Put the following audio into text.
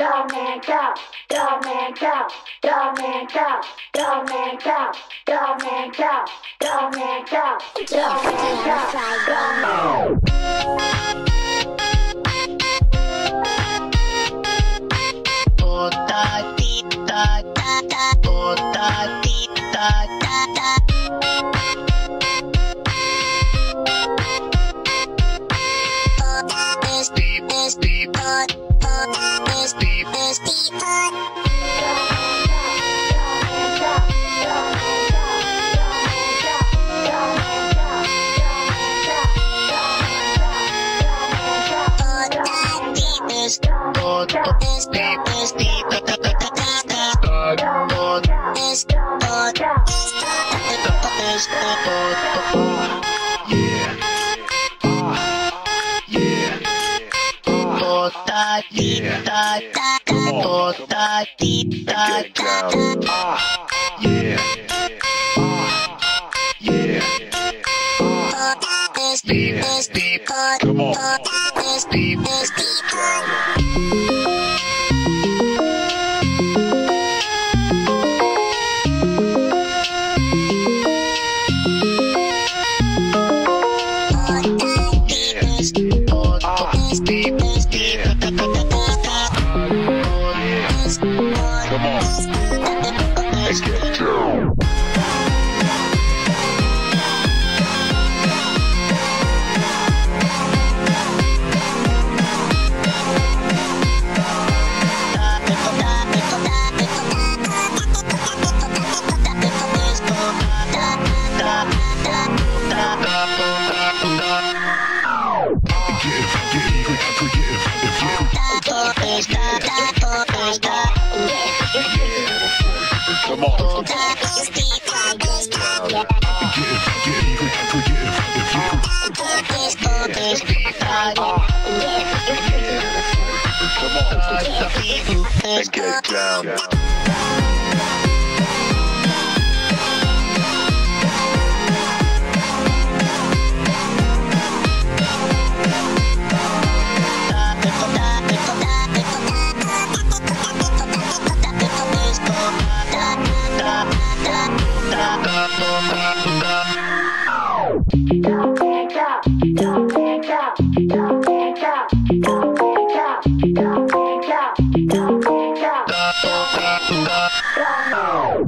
Tormento, tormento, tormento, tormento, tormento, tormento, tormento. Potatita, ta, ta, potatita, Ta, ta. Potatis, pipis, pipot, potatis, pipis, pipot. And get down. Oh.